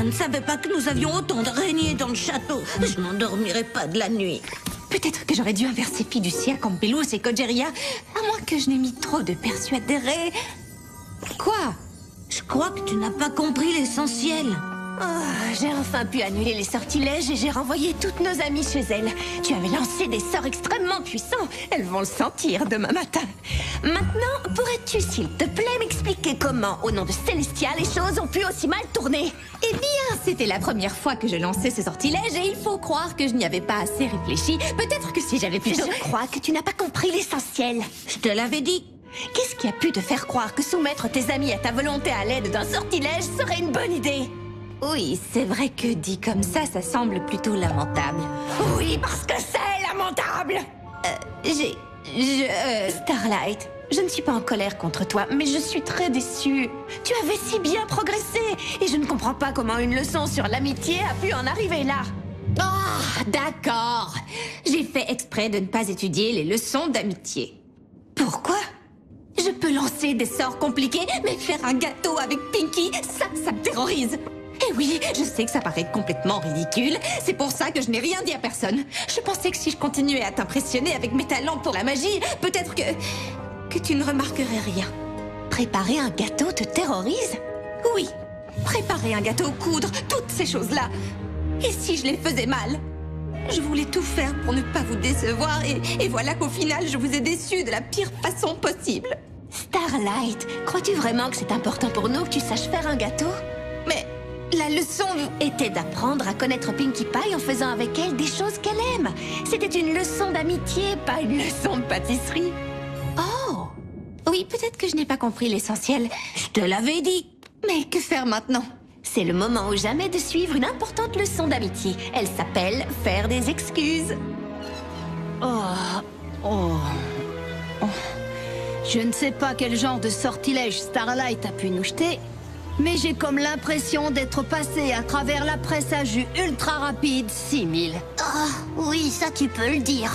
Je ne savais pas que nous avions autant d'araignées dans le château. Je n'endormirai pas de la nuit. Peut-être que j'aurais dû inverser Fiducia, Campelus et Cogeria, à moins que je n'ai mis trop de persuadérés. Quoi? Je crois que tu n'as pas compris l'essentiel. Oh, j'ai enfin pu annuler les sortilèges et j'ai renvoyé toutes nos amies chez elles. Tu avais lancé des sorts extrêmement puissants. Elles vont le sentir demain matin. Maintenant, pourrais-tu, s'il te plaît, m'expliquer comment, au nom de Célestia, les choses ont pu aussi mal tourner? Eh bien, c'était la première fois que je lançais ce sortilège et il faut croire que je n'y avais pas assez réfléchi. Peut-être que si j'avais pu... Je crois que tu n'as pas compris l'essentiel. Je te l'avais dit. Qu'est-ce qui a pu te faire croire que soumettre tes amis à ta volonté à l'aide d'un sortilège serait une bonne idée? Oui, c'est vrai que dit comme ça, ça semble plutôt lamentable. Oui, parce que c'est lamentable euh, J'ai... Je... Euh, Starlight, je ne suis pas en colère contre toi, mais je suis très déçue. Tu avais si bien progressé, et je ne comprends pas comment une leçon sur l'amitié a pu en arriver là. Oh, d'accord. J'ai fait exprès de ne pas étudier les leçons d'amitié. Pourquoi? Je peux lancer des sorts compliqués, mais faire un gâteau avec Pinky, ça, ça me terrorise. Oui, je sais que ça paraît complètement ridicule. C'est pour ça que je n'ai rien dit à personne. Je pensais que si je continuais à t'impressionner avec mes talents pour la magie, peut-être que... que tu ne remarquerais rien. Préparer un gâteau te terrorise? Oui. Préparer un gâteau, coudre, toutes ces choses-là. Et si je les faisais mal? Je voulais tout faire pour ne pas vous décevoir et, voilà qu'au final, je vous ai déçu de la pire façon possible. Starlight, crois-tu vraiment que c'est important pour nous que tu saches faire un gâteau? Leçon était d'apprendre à connaître Pinkie Pie en faisant avec elle des choses qu'elle aime. C'était une leçon d'amitié, pas une leçon de pâtisserie. Oh Oui, peut-être que je n'ai pas compris l'essentiel. Je te l'avais dit. Mais que faire maintenant? C'est le moment ou jamais de suivre une importante leçon d'amitié. Elle s'appelle faire des excuses. Oh, oh, oh. Je ne sais pas quel genre de sortilège Starlight a pu nous jeter, mais j'ai comme l'impression d'être passé à travers la presse à jus ultra rapide 6000. Oh, oui, ça tu peux le dire.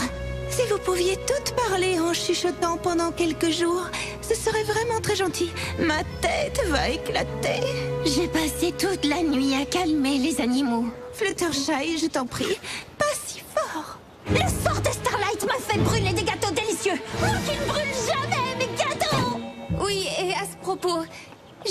Si vous pouviez toutes parler en chuchotant pendant quelques jours, ce serait vraiment très gentil. Ma tête va éclater. J'ai passé toute la nuit à calmer les animaux. Fluttershy, je t'en prie, pas si fort. Le sort de Starlight m'a fait brûler des gâteaux délicieux. Moi qui ne brûle jamais mes gâteaux Oui, et à ce propos,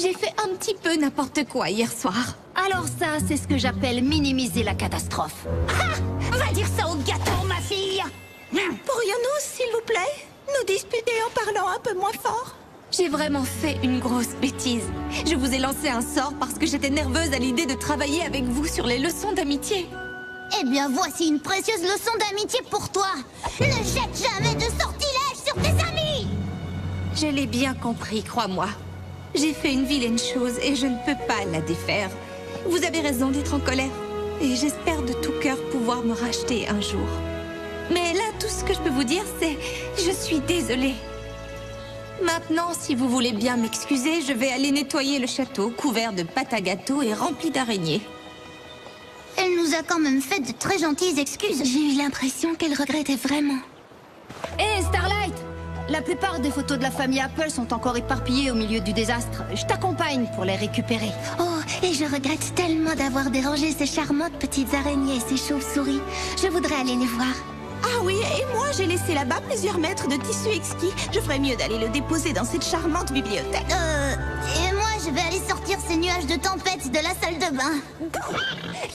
j'ai fait un petit peu n'importe quoi hier soir. Alors ça, c'est ce que j'appelle minimiser la catastrophe. Ha Va dire ça au gâteau, ma fille Pourrions-nous, s'il vous plaît, nous disputer en parlant un peu moins fort? J'ai vraiment fait une grosse bêtise. Je vous ai lancé un sort parce que j'étais nerveuse à l'idée de travailler avec vous sur les leçons d'amitié. Eh bien, voici une précieuse leçon d'amitié pour toi Ne jette jamais de sortilège sur tes amis Je l'ai bien compris, crois-moi. J'ai fait une vilaine chose et je ne peux pas la défaire. Vous avez raison d'être en colère. Et j'espère de tout cœur pouvoir me racheter un jour. Mais là, tout ce que je peux vous dire, c'est... Je suis désolée. Maintenant, si vous voulez bien m'excuser, je vais aller nettoyer le château, couvert de pâte à gâteau et rempli d'araignées. Elle nous a quand même fait de très gentilles excuses. J'ai eu l'impression qu'elle regrettait vraiment. Hé, Starlight La plupart des photos de la famille Apple sont encore éparpillées au milieu du désastre. Je t'accompagne pour les récupérer. Oh, et je regrette tellement d'avoir dérangé ces charmantes petites araignées et ces chauves-souris. Je voudrais aller les voir. Ah oui, et moi j'ai laissé là-bas plusieurs mètres de tissu exquis. Je ferais mieux d'aller le déposer dans cette charmante bibliothèque. Euh... Et moi je vais aller sortir ces nuages de tempête de la salle de bain.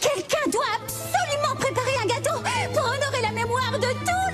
Quelqu'un doit absolument préparer un gâteau pour honorer la mémoire de tous